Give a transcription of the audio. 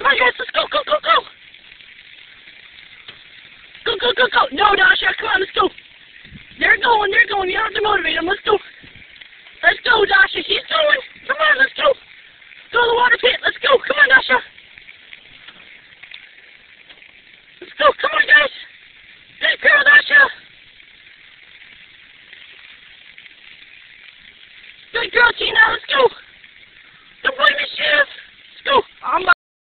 Come on, guys, let's go, go, go, go. Go, go, go, go. No, Dasha, come on, let's go. They're going, they're going. You have to motivate them. Let's go. Let's go, Dasha. He's going. Come on, let's go. Go to the water pit. Let's go. Come on, Dasha. Let's go. Come on, guys. Good girl, Dasha. Good girl, Tina. Let's go.